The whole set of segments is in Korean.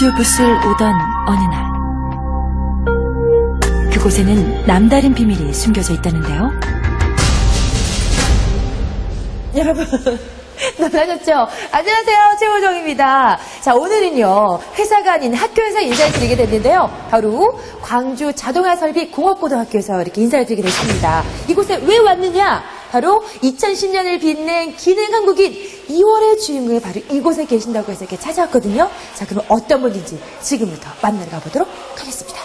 부슬부슬 오던 어느 날. 그곳에는 남다른 비밀이 숨겨져 있다는데요. 여러분 놀라셨죠? 안녕하세요 최호정입니다. 자 오늘은요 회사가 아닌 학교에서 인사를 드리게 됐는데요. 바로 광주 자동화 설비 공업고등학교에서 이렇게 인사를 드리게 됐습니다. 이곳에 왜 왔느냐? 바로 2010년을 빛낸 기능 한국인 2월의 주인공이 바로 이곳에 계신다고 해서 이렇게 찾아왔거든요. 자 그럼 어떤 분인지 지금부터 만나러 가보도록 하겠습니다.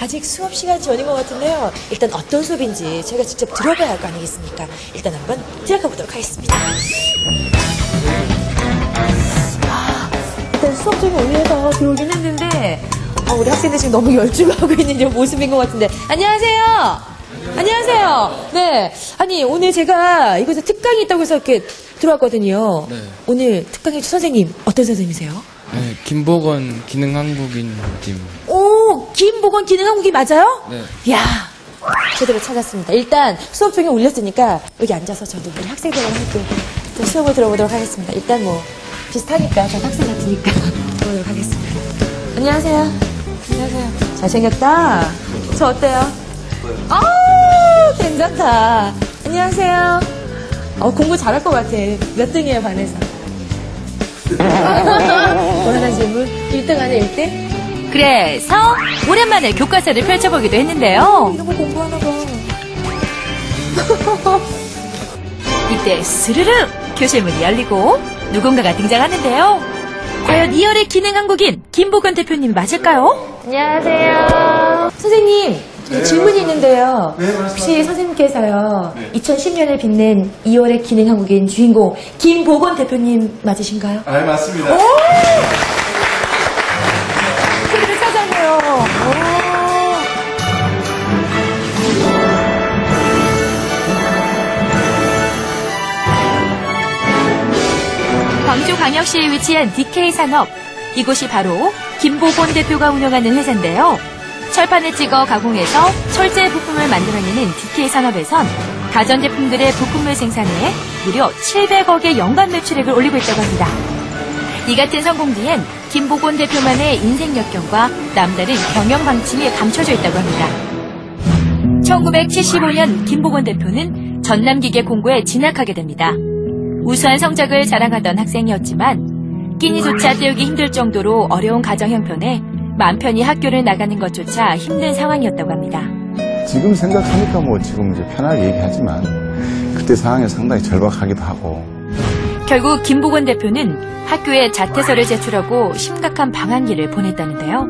아직 수업 시간 전인 것 같은데요. 일단 어떤 수업인지 제가 직접 들어봐야 할 거 아니겠습니까? 일단 한번 들어가 보도록 하겠습니다. 아, 일단 수업 중에 의외가 들어오긴 했는데 어, 우리 학생들 지금 너무 열중하고 있는 이런 모습인 것 같은데 안녕하세요. 안녕하세요. 네. 아니, 오늘 제가 이곳에 특강이 있다고 해서 이렇게 들어왔거든요. 네. 오늘 특강해 주 선생님, 어떤 선생님이세요? 네, 김보건 기능한국인 팀. 오, 김보건 기능한국이 맞아요? 네. 야 제대로 찾았습니다. 일단 수업 중에 올렸으니까 여기 앉아서 저도 우리 학생들과 함께 좀 수업을 들어보도록 하겠습니다. 일단 뭐 비슷하니까 전 학생 같으니까 들어보도록 하겠습니다. 안녕하세요. 안녕하세요. 잘생겼다. 저 어때요? 아 괜찮다. 안녕하세요. 어, 공부 잘할 것 같아. 몇 등이에요, 반에서? 원하는 질문? 1등 안에 1등? 그래서 오랜만에 교과서를 펼쳐보기도 했는데요. 이런 거 공부하나 봐. 이때 스르르 교실 문이 열리고 누군가가 등장하는데요. 과연 2월의 기능 한 국인 김보건 대표님이 맞을까요? 안녕하세요. 선생님, 저 질문이 있는데요. 혹시 선생님께서요, 2010년을 빛낸 2월의 기능 한국인 주인공 김보건 대표님 맞으신가요? 아, 맞습니다. 소리를 찾아내요. 광주광역시에 위치한 DK 산업. 이곳이 바로 김보곤 대표가 운영하는 회사인데요. 철판을 찍어 가공해서 철제 부품을 만들어내는 DK 산업에선 가전제품들의 부품을 생산해 무려 700억의 연간 매출액을 올리고 있다고 합니다. 이 같은 성공 뒤엔 김보곤 대표만의 인생 역경과 남다른 경영 방침이 감춰져 있다고 합니다. 1975년 김보곤 대표는 전남기계 공고에 진학하게 됩니다. 우수한 성적을 자랑하던 학생이었지만 끼니조차 때우기 힘들 정도로 어려운 가정 형편에 맘 편히 학교를 나가는 것조차 힘든 상황이었다고 합니다. 지금 생각하니까 뭐 지금 이제 편하게 얘기하지만 그때 상황이 상당히 절박하기도 하고 결국 김보건 대표는 학교에 자퇴서를 제출하고 심각한 방한기를 보냈다는데요.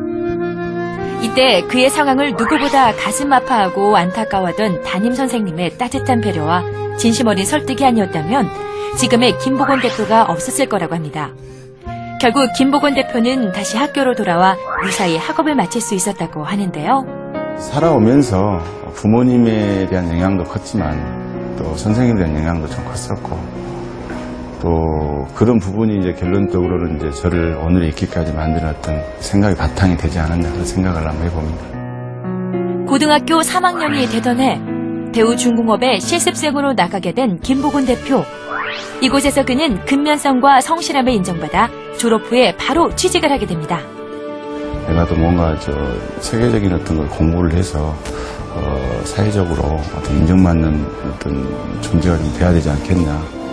이때 그의 상황을 누구보다 가슴 아파하고 안타까워하던 담임 선생님의 따뜻한 배려와 진심 어린 설득이 아니었다면 지금의 김보건 대표가 없었을 거라고 합니다. 결국 김보건 대표는 다시 학교로 돌아와 무사히 학업을 마칠 수 있었다고 하는데요. 살아오면서 부모님에 대한 영향도 컸지만 또 선생님에 대한 영향도 좀 컸었고 또 그런 부분이 이제 결론적으로는 이제 저를 오늘에 있기까지 어떤 생각의 바탕이 되지 않았나 그런 생각을 한번 해봅니다. 고등학교 3학년이 되던 해 대우중공업에 실습생으로 나가게 된 김보근 대표. 이곳에서 그는 근면성과 성실함을 인정받아 졸업 후에 바로 취직을 하게 됩니다. 내가 또 뭔가 저 세계적인 어떤 걸 공부를 해서 어, 사회적으로 어떤 인정받는 어떤 존재가 좀 돼야 되지 않겠나.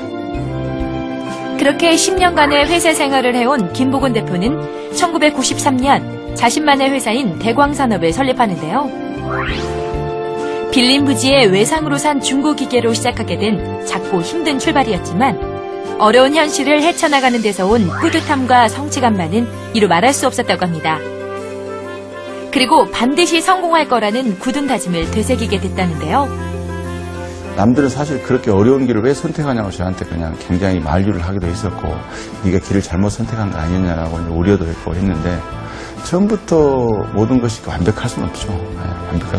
그렇게 10년간의 회사 생활을 해온 김보근 대표는 1993년 자신만의 회사인 대광산업을 설립하는데요. 빌린 부지에 외상으로 산 중고 기계로 시작하게 된 작고 힘든 출발이었지만 어려운 현실을 헤쳐나가는 데서 온 뿌듯함과 성취감만은 이루 말할 수 없었다고 합니다. 그리고 반드시 성공할 거라는 굳은 다짐을 되새기게 됐다는데요. 남들은 사실 그렇게 어려운 길을 왜 선택하냐고 저한테 그냥 굉장히 만류를 하기도 했었고 네가 길을 잘못 선택한 거 아니냐라고 우려도 했고 했는데 처음부터 모든 것이 완벽할 수는 없죠. 네, 완벽할 수